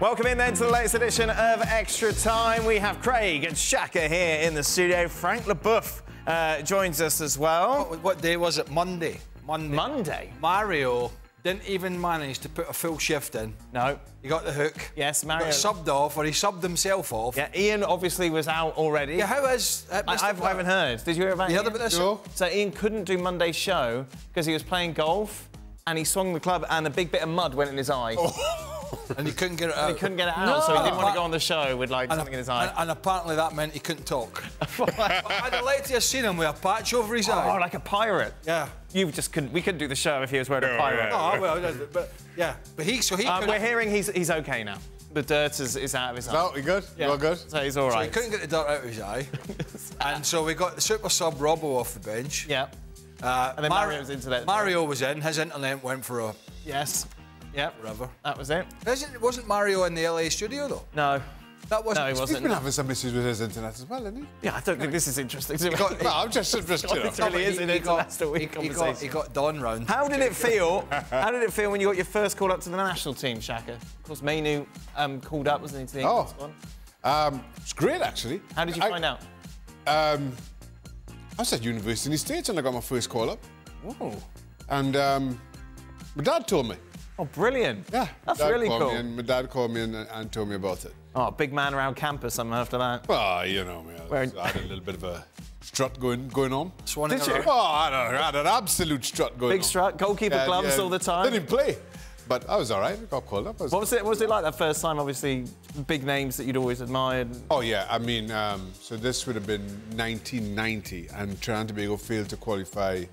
Welcome in then to the latest edition of Extra Time. We have Craig and Shaka here in the studio. Frank Leboeuf uh, joins us as well. What, what day was it? Monday. Monday. Monday? Mario didn't even manage to put a full shift in. No. He got the hook. Yes, Mario. Got subbed off, or he subbed himself off. Yeah, Ian obviously was out already. Yeah, how is. Uh, I, I've, haven't heard. Did you hear about You Ian? heard about this? No. So Ian couldn't do Monday's show because he was playing golf and he swung the club and a big bit of mud went in his eye. And he couldn't get it out. He couldn't get it out, so he didn't want to go on the show with like and, something in his eye. and, and apparently that meant he couldn't talk. I'd like to have seen him with a patch over his oh, eye. like a pirate. Yeah. You just couldn't. We couldn't do the show if he was wearing a pirate. Oh, well, but yeah. But he, so he couldn't. we're hearing he's he's okay now. The dirt is, is out of his eye. Oh, you good? You all good? So he's all right. So he couldn't get the dirt out of his eye. and so we got the super sub Robbo off the bench. Yeah. Uh, And then Mar- Mario was into that. Mario was in. His internet went for a Yes. Yep. whatever. That was it. Isn't, wasn't Mario in the LA studio though? No. That wasn't. No, he He's wasn't. He's been having some issues with his internet as well, hasn't he? Yeah, I don't think this is interesting. got- No, I'm just, just you know. It really is an international he, week he got, conversation. he got Don round. How did it feel? How did it feel when you got your first call up to the national team, Shaka? Of course, Mainoo um, called up, wasn't he, to the Oh. England squad? Um, it's great, actually. How did you I- find out? Um, I was at university in the States and I got my first call up. Ooh. And um, my dad told me. Oh, brilliant. Yeah. That's dad really cool. Me and my dad called me and, and told me about it. Oh, big man around campus something after that. Well, you know me. I, Wearing- I had a little bit of a strut going going on. Swanning Did you? around. Oh, I had, a, I had an absolute strut going Big on. strut, goalkeeper Yeah, gloves yeah. all the time. Didn't play. But I was all right. I got called up. Was- What was it? What was it like that first time? Obviously, big names that you'd always admired. Oh yeah, I mean, um, so this would have been 1990, and Trinidad and Tobago failed to qualify,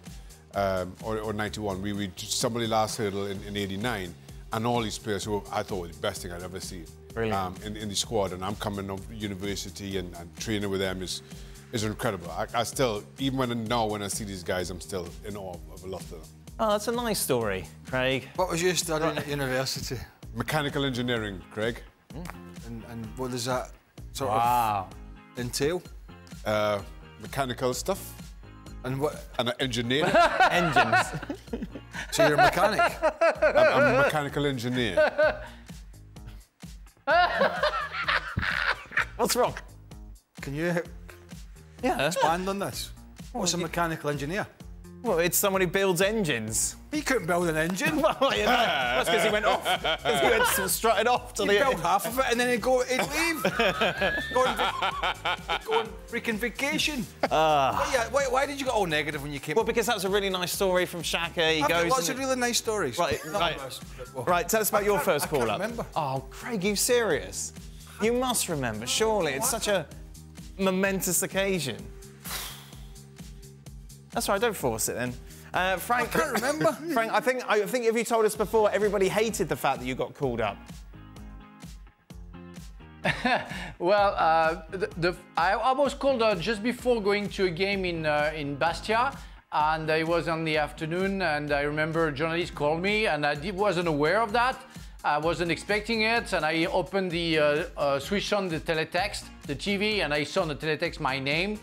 um, or, or 91. We we somebody last hurdle in, in 89, and all these players who I thought were the best thing I'd ever seen um, in, in the squad, and I'm coming off university and, and training with them is is incredible. I, I still, even when now when I see these guys, I'm still in awe of a lot of them. Oh, that's a nice story, Craig. What was you studying at university? Mechanical engineering, Greg. And, and what does that sort Wow. of entail? Uh, mechanical stuff And what? and engineer. Engines. So you're a mechanic? I'm, I'm a mechanical engineer. What's wrong? Can you Yeah. expand on this? What's a mechanical engineer? Well, it's someone who builds engines. He couldn't build an engine. Well, you know, that's because he went off. Because he went strutted off to He'd the. build half of it and then he'd go, he'd leave. go, on, go on freaking vacation. Ah. why, yeah, why, why did you get all negative when you came? Well, because that's a really nice story from Shaka. He I've goes. lots of really nice stories. Right, right. Right, tell us about your can't- first I call can't up. remember. Oh, Craig, you serious? You must remember, surely. It's such a momentous occasion. That's right, don't force it then. Uh, Frank, I can't remember. Frank, I think I think if you told us before, everybody hated the fact that you got called up. Well, uh, the, the, I, I was called uh, just before going to a game in uh, in Bastia, and it was on the afternoon. And I remember a journalist called me, and I did, wasn't aware of that. I wasn't expecting it, and I opened the uh, uh, switched on the teletext, the TV, and I saw on the teletext my name.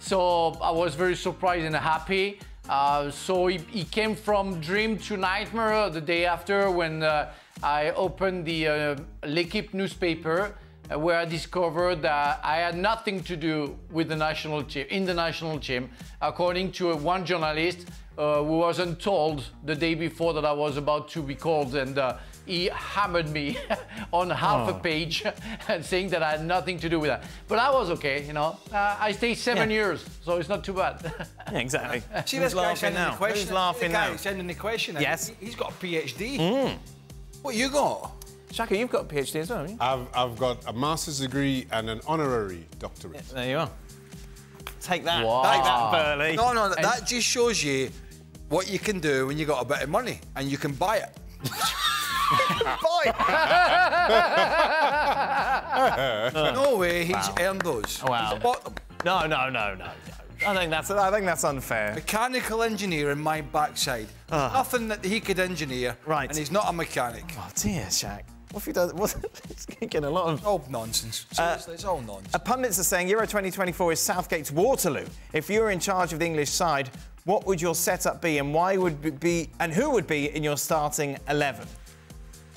So I was very surprised and happy. Uh, so it, it came from dream to nightmare the day after when uh, I opened the uh, L'Equipe newspaper uh, where I discovered that I had nothing to do with the national team, in the national team, according to one journalist uh, who wasn't told the day before that I was about to be called and uh, he hammered me on half a ah. page and saying that I had nothing to do with that. But I was okay, you know. Uh, I stayed seven Yeah. years, so it's not too bad. Yeah, exactly. See Who's this guy laughing sending now? the question. Who's laughing the guy now? sending the question. Uh, yes. he- He's got a PhD. Mm. What you got? Shaka, you've got a PhD as well, haven't you? I've, I've got a master's degree and an honorary doctorate. There you are. Take that. Wow. Take that, Burley. No, no, that just shows you what you can do when you got a bit of money and you can buy it. no way, he's earned those. Wow. He's bought them. No, no, no, no, no. I think that's I think that's unfair. Mechanical engineer in my backside. Nothing that he could engineer. Right. And he's not a mechanic. Oh dear, Shaq. What if he does? What, he's getting a lot of. All nonsense. Seriously, it's all nonsense. Uh, pundits are saying Euro 2024 is Southgate's Waterloo. If you were in charge of the English side, what would your setup be, and why would be, and who would be in your starting eleven?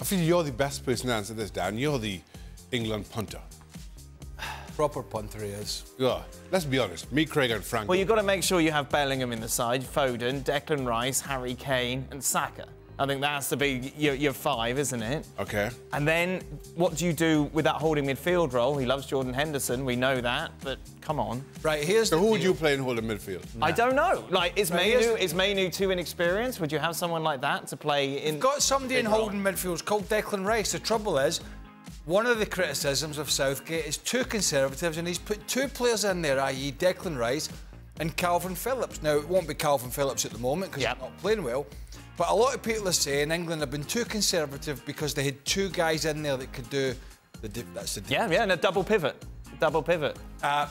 I feel you're the best person to answer this, Dan. You're the England punter. Proper punter he is. Yeah. Let's be honest. Me, Craig, and Frank. Well, you've got to make sure you have Bellingham in the side, Foden, Declan Rice, Harry Kane, and Saka. I think that has to be your, your five, isn't it? Okay. And then what do you do with that holding midfield role? He loves Jordan Henderson, we know that, but come on. Right, here's So the who would you play in holding midfield? I don't know. Like, is Right, here's Mainoo, is Mainoo too inexperienced? Would you have someone like that to play in? got somebody in big role? holding midfield called Declan Rice. The trouble is, one of the criticisms of Southgate is too conservatives, and he's put two players in there, i.e., Declan Rice and Kalvin Phillips. Now, it won't be Kalvin Phillips at the moment because Yep. he's not playing well. But a lot of people are saying England have been too conservative because they had two guys in there that could do the. That's the. Yeah, yeah, and a double pivot. Double pivot. Uh,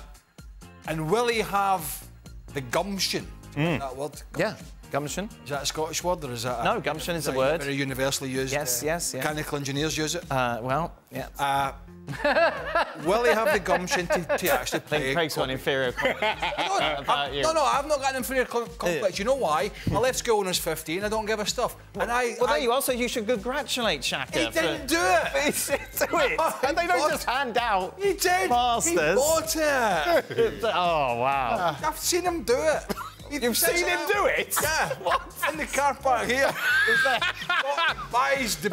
and will he have the gumption? That word. Mm. Yeah, gumption. Is that a Scottish word or is that? No, gumption is a word. Very universally used. Yes, yes, yeah. Mechanical engineers use it. Uh, well, yeah. Uh, will he have the gumption to, to actually play? Craig's got an inferior complex no, about I'm- you. no, no, I've not got an inferior com- complex. You know why? I left school when I was 15. I don't give a stuff. And I. Well, I, there you are. So you should congratulate Shaka. He didn't do it. He did do it. Oh and they don't just hand out He did. masters. He bought it. Oh wow. I've seen him do it. He You've seen him out- do it? Yeah. What? In the car park here. Buys the.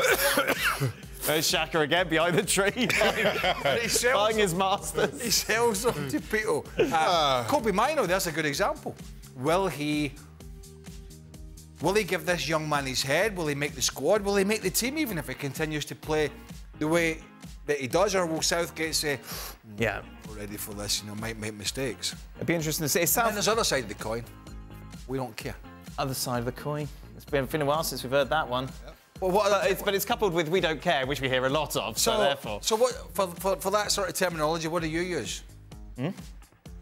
There's Shaka again behind the tree, buying, he buying his masters. He sells them to people. Uh, Kobbie Mainoo, that's a good example. Will he? Will he give this young man his head? Will he make the squad? Will he make the team even if he continues to play the way that he does? Or will Southgate say, Yeah. we're ready for this, you know, might make mistakes? It'd be interesting to see. It's And South there's the other side of the coin. We don't care. other side of the coin. It's been, been a while since we've heard that one. Well, what But it's, but it's coupled with we don't care, which we hear a lot of. So, therefore, so what for, for, for that sort of terminology? What do you use? Hmm?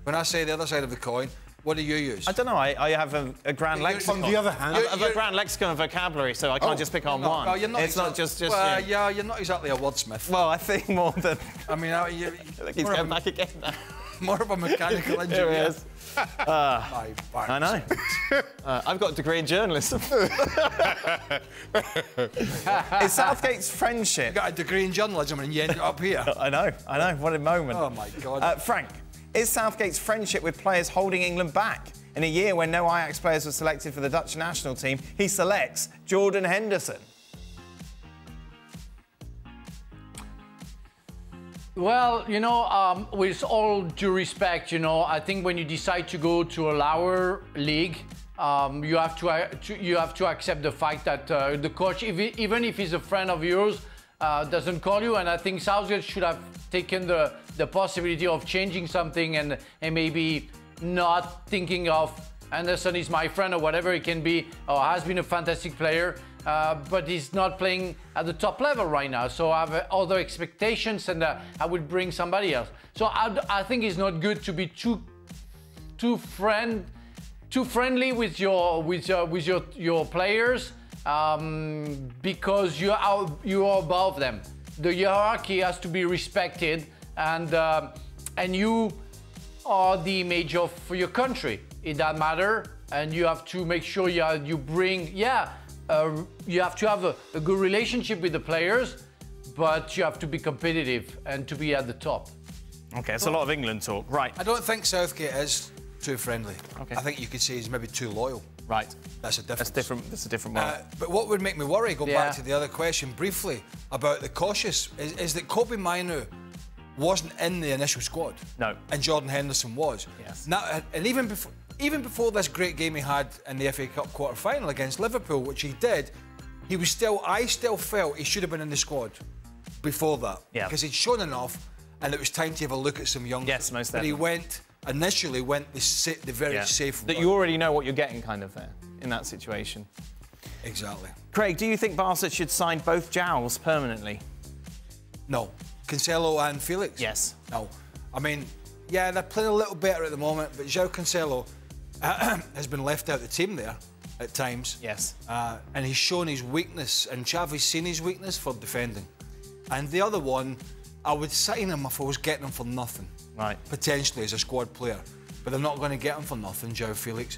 When I say the other side of the coin, what do you use? I don't know. I, I have a, a grand You're- lexicon. On the other hand, I have a grand lexicon of vocabulary, so I can't Oh, just pick on no, one. no, you're not it's not exact- just just. Well, you. yeah, you're not exactly a wordsmith. Well, I think more than. I mean, I, you, I think he's more, going back again now. more of a mechanical Here engineer. is. By Barnes. I know. Uh, I've got a degree in journalism. is Southgate's friendship? You got a degree in journalism and you end up here. I know, I know. What a moment. Oh, my God. Uh, Frank, is Southgate's friendship with players holding England back? In a year when no Ajax players were selected for the Dutch national team, he selects Jordan Henderson. Well, you know, um, with all due respect, you know, I think when you decide to go to a lower league, um, you have to, uh, to you have to accept the fact that uh, the coach, if he, even if he's a friend of yours, uh, doesn't call you. And I think Southgate should have taken the the possibility of changing something and and maybe not thinking of Anderson is my friend or whatever it can be, or has been a fantastic player, uh, but he's not playing at the top level right now. So I have uh, other expectations, and uh, I will bring somebody else. So I, I think it's not good to be too too friend too friendly with your with your with your your players um, because you are you are above them. The hierarchy has to be respected, and um and you are the image of your country. in doesn't matter, and you have to make sure you you bring yeah. Uh, you have to have a, a good relationship with the players, but you have to be competitive and to be at the top. Okay, it's a lot of England talk. Right, I don't think Southgate is too friendly. Okay. I think you could say he's maybe too loyal. right. That's a difference. That's different. That's a different one. Uh, but what would make me worry, go Yeah. back to the other question briefly about the cautious, is, is that Kobbie Mainoo wasn't in the initial squad. No. And Jordan Henderson was. Yes. Now, and even before, even before this great game he had in the FA Cup quarter final against Liverpool, which he did, he was still. I still felt he should have been in the squad before that. Yeah. Because he'd shown enough, and it was time to have a look at some young. Yes, most But he went initially went the sa- the very yeah. safe. That you already know what you're getting, kind of there in that situation. exactly. Craig, do you think Barca should sign both Joãos permanently? No. Cancelo and Felix? Yes. No. I mean, yeah, they're playing a little better at the moment, but João Cancelo has been left out of the team there at times. Yes. Uh, and he's shown his weakness, and Xavi's seen his weakness for defending. And the other one, I would sign him if I was getting him for nothing. Right. Potentially as a squad player. But they're not going to get him for nothing, Joe Felix.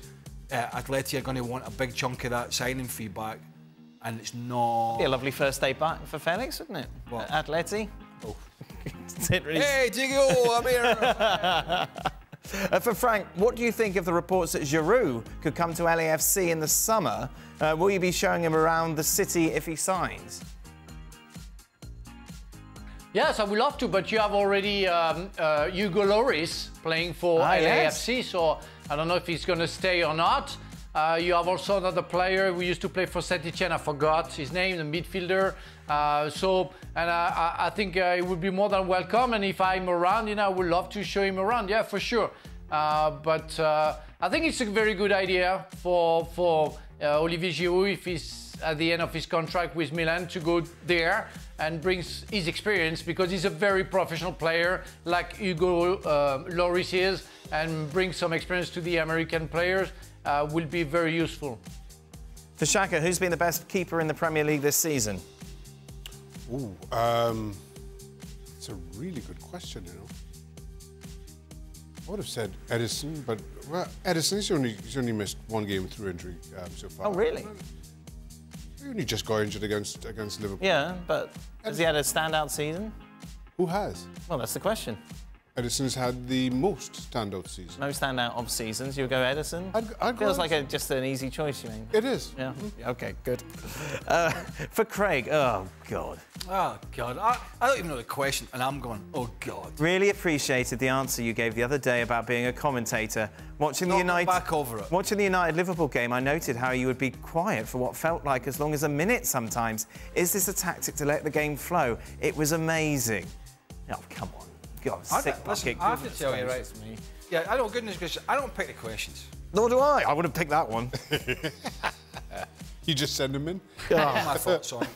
Uh, Atleti are going to want a big chunk of that signing fee back. and it's not. Be a lovely first day back for Felix, wouldn't it? What? At Atleti. Oh. Really- Hey, Diego, I'm here. Uh, for Frank, what do you think of the reports that Giroud could come to LAFC in the summer? Uh, will you be showing him around the city if he signs? Yes, I would love to, but you have already um, uh, Hugo Lloris playing for Ah, yes. LAFC, so I don't know if he's going to stay or not. Uh, you have also another player who used to play for Saint Etienne. I forgot his name, the midfielder. Uh, so, and I, I- I think uh, it would be more than welcome. And if I'm around, you know, I would love to show him around. Yeah, for sure. Uh, but uh, I think it's a very good idea for for uh, Olivier Giroud if he's at the end of his contract with Milan to go there and brings his experience because he's a very professional player like Hugo uh, Lloris is and brings some experience to the American players uh, will be very useful. For Shaka, who's been the best keeper in the Premier League this season? Ooh, um, it's a really good question, you know. I would have said Ederson, but well, Ederson's only he's only missed one game through injury um, so far. Oh, really? He only just got injured against against Liverpool. Yeah, but has he had a standout season? Who has? Well, that's the question. Ederson's had the most standout season. No standout of seasons. You'll go Ederson? I'd- I'd go Feels like a, just an easy choice, you mean? It is. Yeah. Okay, good. Uh, for Craig, oh, God. oh, God. I, I don't even know the question, and I'm going, oh, God. Really appreciated the answer you gave the other day about being a commentator. Watching the Not go United back over it. Watching the United Liverpool game, I noted how you would be quiet for what felt like as long as a minute sometimes. Is this a tactic to let the game flow? It was amazing. Oh, come on. God, I sick don't- listen. I have to tell you, gracious right? me. Yeah, I don't, goodness gracious, I don't pick the questions. Nor do I. I would have picked that one. You just send them in. My thoughts on it.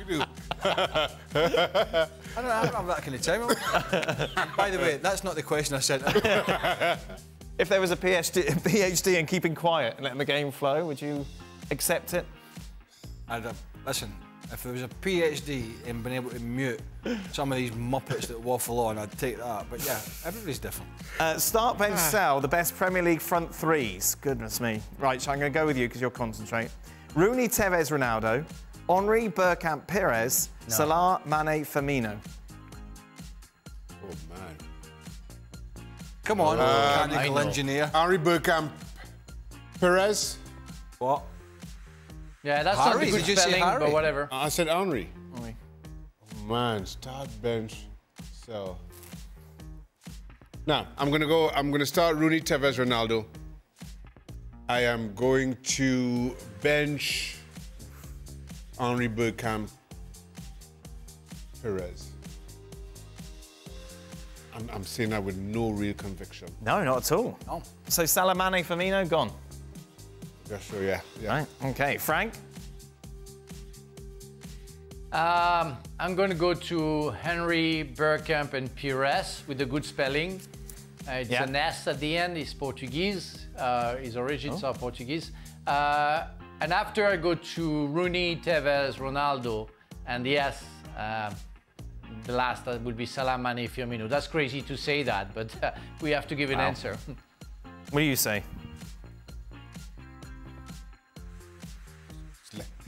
You do. I don't, I don't have that kind of time. By the way, that's not the question I sent. if there was a PhD, PhD in keeping quiet and letting the game flow, would you accept it? I'd, uh, listen, if there was a PhD in being able to mute some of these muppets that waffle on, I'd take that. But yeah, everybody's different. Uh, start, bench, Ah. sell, the best Premier League front threes. Goodness me. Right, so I'm going to go with you because you'll concentrate. Rooney, Tevez, Ronaldo. Henri, Bergkamp, Perez. Salah, Mane, Firmino. Oh man. Come on, I mechanical engineer. Henri Bergkamp, Perez. What? Yeah, that's Harry, not the good did spelling, Harry? but whatever. I said Henri. Henri. Oh, man, start bench, sell. Now I'm gonna go. I'm gonna start Rooney, Tevez, Ronaldo. I am going to bench Henri Bergkamp, Perez. I'm, I'm saying that with no real conviction. No, not at all. No. So Salah, Mane, Firmino, gone. Yeah, sure, yeah, yeah. Right. Okay, Frank. Um, I'm going to go to Henry Bergkamp and Pires with a good spelling. Uh, it's Yeah. an S at the end. He's Portuguese. Uh, his origins Oh. are Portuguese. Uh, and after I go to Rooney, Tevez, Ronaldo, and yes, uh, the last that would be Salah, Mane, Firmino. That's crazy to say that, but uh, we have to give an Wow. answer. What do you say?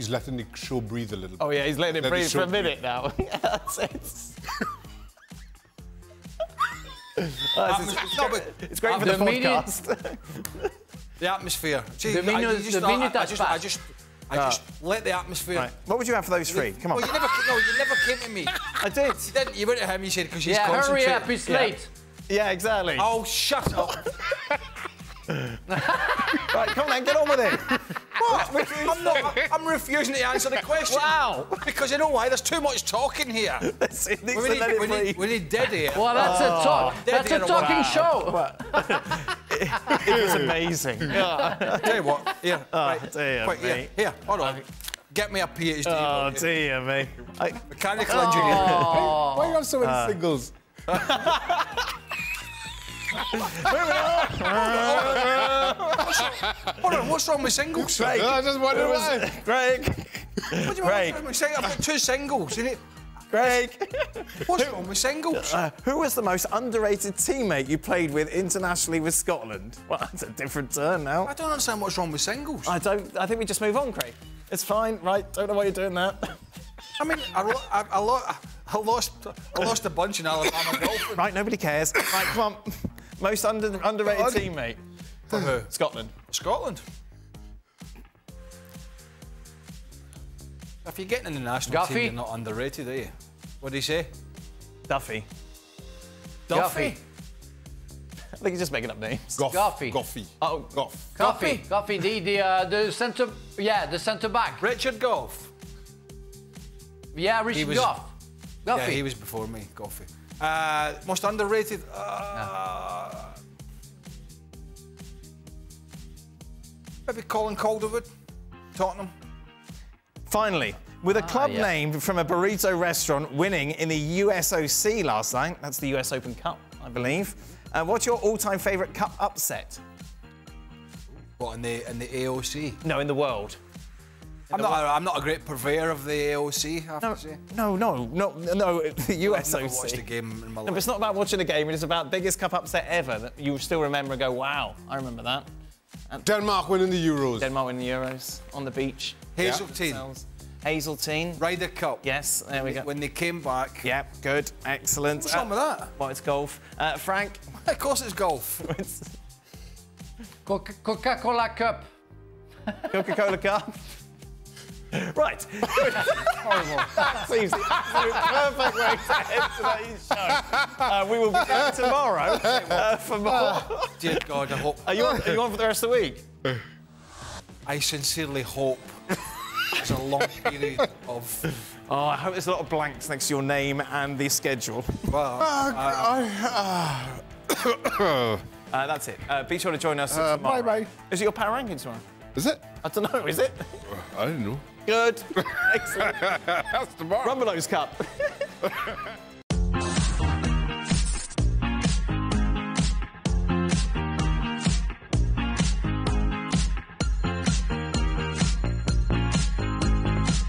He's letting the show breathe a little bit. Oh yeah, he's letting it Let breathe for a show- minute now. That's it. Oh, this is- No, but it's great for the, The podcast. the atmosphere. See, The I- minute- you just- the I- minute I has just, I just, I just let the atmosphere. right. What would you have for those three? Come on. Well, you never, no, you never came to me. I did. You didn't. You went to him. You said because he's yeah, hurry concentrating. up, it's Yeah. late. Yeah, exactly. Oh, shut up. Right, come on then, get on with it. What? I'm not. I'm refusing to answer the question. Wow. Because you know why? There's too much talking here. It's- it We need, let we, need, we need dead air. Well, that's a talk. Dead That's a talking wow. show. It was amazing. Tell you what. Here. right. dear Quick, here. me. Here. Hold on. Get me a PhD. Oh you? dear me. I, Mechanical engineer. Why do you have so many Uh, singles? Hold on. What's wrong with singles? Craig, No, I just wondered why. Craig. What do you Craig. want? Say I've got two singles. You need, Greg. What's wrong with singles? Uh, who was the most underrated teammate you played with internationally with Scotland? Well, that's a different turn now. I don't understand what's wrong with singles. I don't. I think we just move on, Craig. It's fine, right? Don't know why you're doing that. I mean, I, I, I, lo- I lost, I lost a bunch in Alabama golf. right, nobody cares. Right, come on. Most under, underrated teammate. For who? Scotland. Scotland. If you're getting in the national Guffey? team, you're not underrated, are you? What do you say? Duffy. Guffey. I think he's just making up names. Goff. Goffey. Goffey. Oh, Goff. Coffee, coffee. The the uh, the centre, yeah, the centre back. Richard Gough. Yeah, Richard was- Gough. Yeah, he was before me, Goffey. Uh, most underrated? Uh, Maybe Colin Calderwood, Tottenham. Finally, with a club yeah. named from a burrito restaurant winning in the USOC last night, that's the US Open Cup, I believe. Uh, what's your all-time favourite cup upset? What, in the, in the AOC? No, in the world. I'm not, a, I'm not a great purveyor of the AOC, I have No, to say. no, no, no, no, the I've never watched a game in my No, but it's not about watching a game, it is about biggest cup upset ever that you still remember and go, wow, I remember that. Denmark winning the Euros. Denmark winning the Euros on the beach. Hazeltine, Themselves. Hazeltine. Ryder Cup. Yes, there we go. When they came back. Yeah, good, excellent. What's wrong with that? Well, it's golf. Uh, Frank, Of course it's golf. Coca-Cola Cup. Coca-Cola Cup. Right. horrible. that seems the absolute perfect way to end today's show. Uh, we will be back tomorrow uh, for more. Dear God, I hope. Are you, on, are you on for the rest of the week? I sincerely hope it's a long period of. Oh, I hope there's a lot of blanks next to your name and the schedule. Well, Uh, that's it. Uh, be sure to join us Uh, tomorrow. bye-bye. Is it your power ranking tomorrow? Is it? I don't know. Is it? I don't know. Good. Excellent. That's tomorrow. Rumbelows Cup.